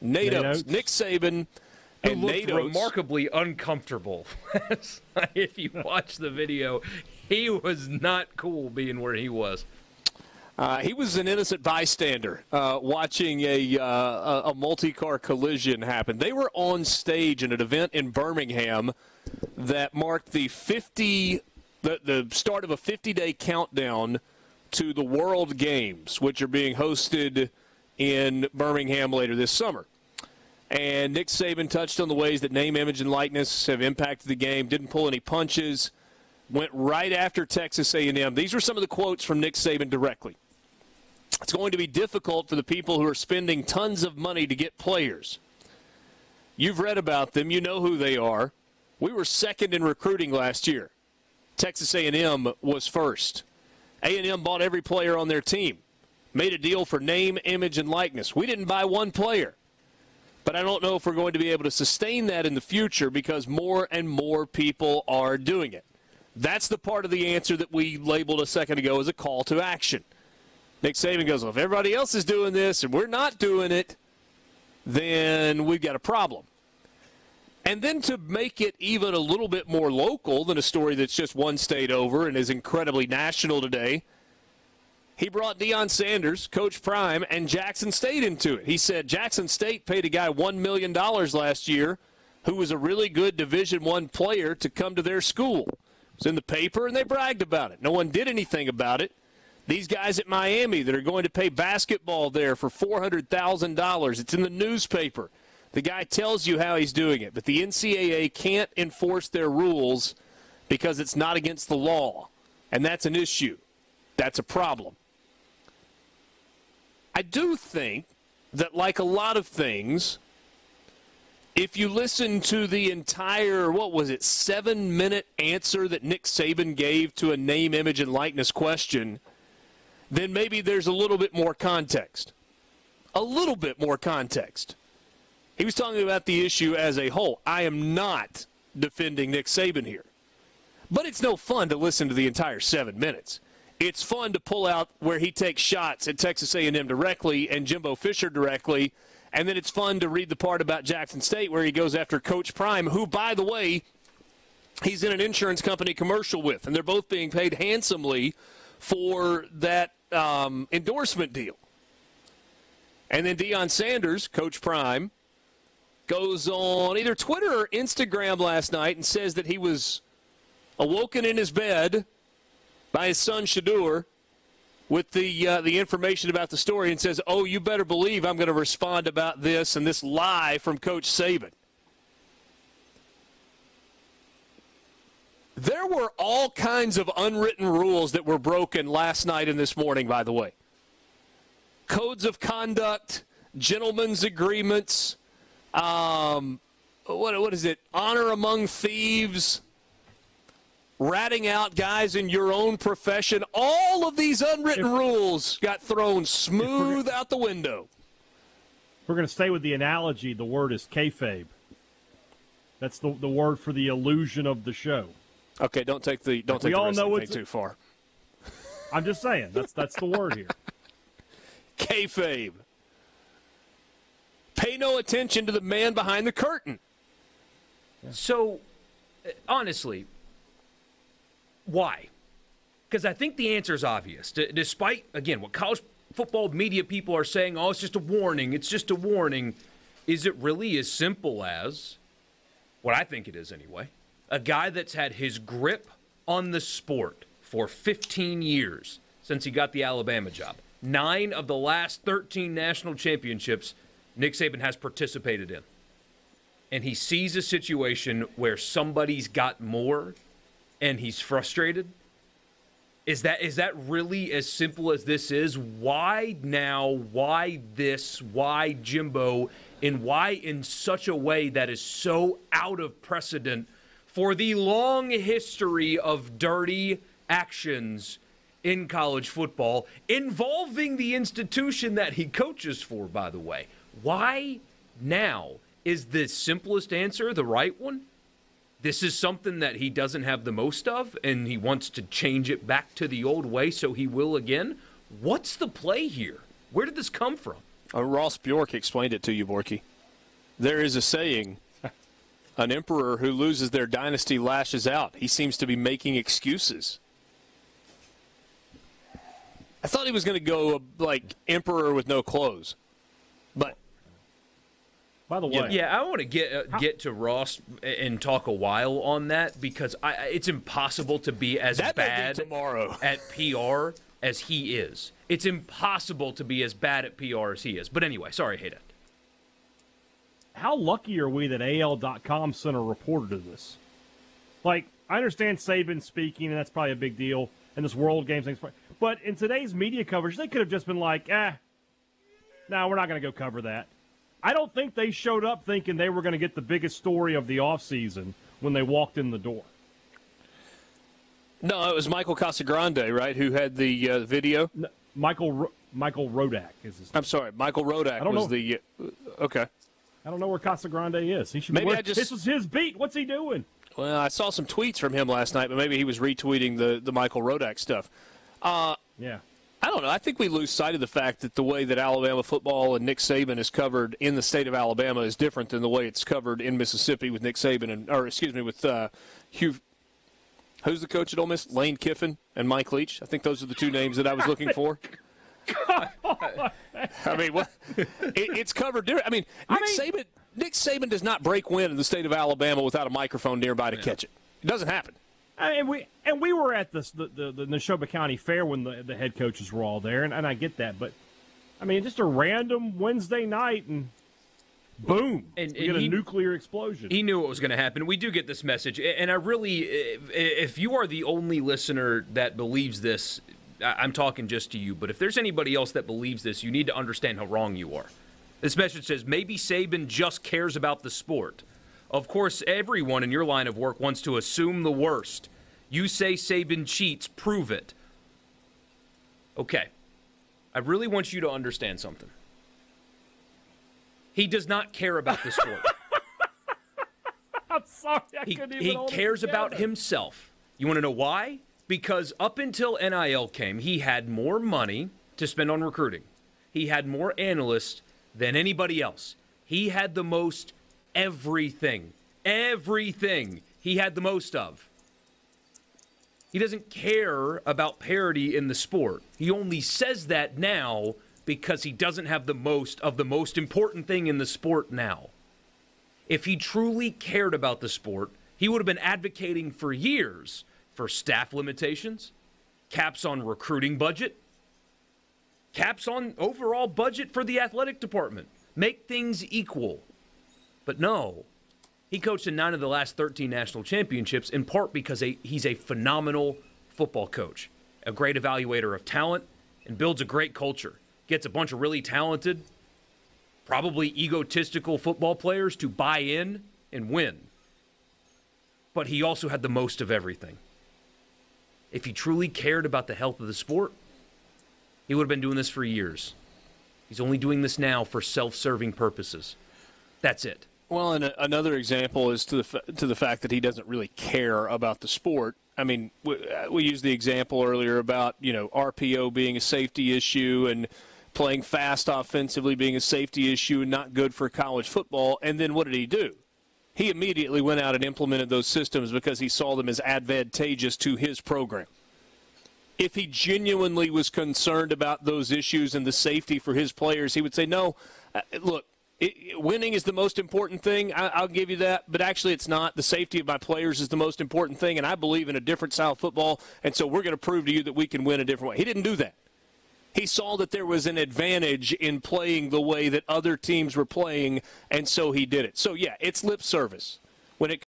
Nate, Nate Oats. Nick Saban, Who and looked Nate remarkably uncomfortable. if you watch the video, he was not cool being where he was. Uh, he was an innocent bystander uh, watching a, uh, a a multi-car collision happen. They were on stage in an event in Birmingham that marked the 50 the, the start of a 50-day countdown to the World Games, which are being hosted in Birmingham later this summer. And Nick Saban touched on the ways that name, image, and likeness have impacted the game. Didn't pull any punches. Went right after Texas A&M. These were some of the quotes from Nick Saban directly. It's going to be difficult for the people who are spending tons of money to get players. You've read about them. You know who they are. We were second in recruiting last year. Texas A&M was first. A&M bought every player on their team. Made a deal for name, image, and likeness. We didn't buy one player. But I don't know if we're going to be able to sustain that in the future because more and more people are doing it. That's the part of the answer that we labeled a second ago as a call to action. Nick Saban goes, well, if everybody else is doing this and we're not doing it, then we've got a problem. And then to make it even a little bit more local than a story that's just one state over and is incredibly national today, he brought Deion Sanders, Coach Prime, and Jackson State into it. He said Jackson State paid a guy $1 million last year who was a really good Division One player to come to their school. It was in the paper, and they bragged about it. No one did anything about it. These guys at Miami that are going to pay basketball there for $400,000, it's in the newspaper. The guy tells you how he's doing it, but the NCAA can't enforce their rules because it's not against the law. And that's an issue. That's a problem. I do think that, like a lot of things, if you listen to the entire, what was it, seven minute answer that Nick Saban gave to a name, image, and likeness question, then maybe there's a little bit more context. A little bit more context. He was talking about the issue as a whole. I am not defending Nick Saban here. But it's no fun to listen to the entire seven minutes. It's fun to pull out where he takes shots at Texas A&M directly and Jimbo Fisher directly, and then it's fun to read the part about Jackson State where he goes after Coach Prime, who, by the way, he's in an insurance company commercial with, and they're both being paid handsomely for that um, endorsement deal. And then Deion Sanders, Coach Prime, goes on either Twitter or Instagram last night and says that he was awoken in his bed by his son Shedeur with the uh, the information about the story and says, "Oh, you better believe I'm going to respond about this and this lie from Coach Saban." There were all kinds of unwritten rules that were broken last night and this morning, by the way. Codes of conduct, gentlemen's agreements, um, what, what is it? Honor among thieves, ratting out guys in your own profession. All of these unwritten rules got thrown smooth out the window. We're going to stay with the analogy. The word is kayfabe. That's the, the word for the illusion of the show. Okay, don't take the don't We take the all wrestling know thing it's- too far. I'm just saying that's that's the word here. Kayfabe. Pay no attention to the man behind the curtain. So, uh, honestly, why? Because I think the answer is obvious. D- despite, again, what college football media people are saying, oh, it's just a warning, it's just a warning. Is it really as simple as what I think it is anyway? A guy that's had his grip on the sport for 15 years since he got the Alabama job. Nine of the last 13 national championships Nick Saban has participated in and he sees a situation where somebody's got more and he's frustrated? Is that is that really as simple as this is? Why now? Why this? Why jimbo? And why in such a way that is so out of precedent for the long history of dirty actions in college football involving the institution that he coaches for by the way? Why now? Is the simplest answer the right one? This is something that he doesn't have the most of, and he wants to change it back to the old way, so he will again. What's the play here? Where did this come from? Uh, Ross Bjork explained it to you, Borky. There is a saying an emperor who loses their dynasty lashes out. He seems to be making excuses. I thought he was going to go uh, like emperor with no clothes, but By the way, Yeah, I want to get uh, get to Ross and talk a while on that because I, it's impossible to be as that may be bad tomorrow. at PR as he is. It's impossible to be as bad at PR as he is. But anyway, sorry, Hayden. how lucky are we that AL.com sent a reporter to this? Like, I understand Saban speaking, and that's probably a big deal, and this World Games thing. but in today's media coverage, they could have just been like, eh, no, we're not going to go cover that. I don't think they showed up thinking they were going to get the biggest story of the offseason when they walked in the door. No, it was Michael Casagrande, right, who had the uh, video. No, Michael Ro- Michael Rodak is his. I'm sorry, Michael Rodak don't was know. the. Uh, okay. I don't know where Casagrande is. He should. Maybe be I just- This was his beat. What's he doing? Well, I saw some tweets from him last night, but maybe he was retweeting the the Michael Rodak stuff. Yeah. I don't know. I think we lose sight of the fact that the way that Alabama football and Nick Saban is covered in the state of Alabama is different than the way it's covered in Mississippi with Nick Saban and, or excuse me, with uh, Hugh. Who's the coach at Ole Miss? Lane Kiffin and Mike Leach. I think those are the two names that I was looking for. I mean, what? It, it's covered different. I mean, Nick mean- Saban. Nick Saban does not break wind in the state of Alabama without a microphone nearby to catch it. It doesn't happen. And we and we were at this, the the the Neshoba County Fair when the the head coaches were all there, and, and I get that, but I mean, just a random Wednesday night, and boom, And- we and get a he- nuclear explosion. He knew what was going to happen. We do get this message, and I really, if, if you are the only listener that believes this, I- I'm talking just to you. But if there's anybody else that believes this, you need to understand how wrong you are. This message says maybe Saban just cares about the sport. Of course, everyone in your line of work wants to assume the worst. You say Saban cheats, prove it. Okay. I really want you to understand something. He does not care about the sport. I'm sorry, I he, couldn't even he cares about himself. You want to know why? Because up until NIL came, he had more money to spend on recruiting. He had more analysts than anybody else. He had the most everything. Everything he had the most of. He doesn't care about parity in the sport. He only says that now because he doesn't have the most of the most important thing in the sport now. If he truly cared about the sport, he would have been advocating for years for staff limitations, caps on recruiting budget, caps on overall budget for the athletic department, make things equal. But no, he coached in nine of the last 13 national championships in part because he's a phenomenal football coach, a great evaluator of talent, and builds a great culture. Gets a bunch of really talented, probably egotistical football players to buy in and win. But he also had the most of everything. If he truly cared about the health of the sport, he would have been doing this for years. He's only doing this now for self serving purposes. That's it. Well, and another example is to the fa- to the fact that he doesn't really care about the sport. I mean, we, uh, we used the example earlier about you know RPO being a safety issue and playing fast offensively being a safety issue and not good for college football. And then what did he do? He immediately went out and implemented those systems because he saw them as advantageous to his program. If he genuinely was concerned about those issues and the safety for his players, he would say, "No, uh, look, it, winning is the most important thing. I, I'll give you that, but actually, it's not. The safety of my players is the most important thing, and I believe in a different style of football. And so we're going to prove to you that we can win a different way." He didn't do that. He saw that there was an advantage in playing the way that other teams were playing, and so he did it. So yeah, it's lip service when it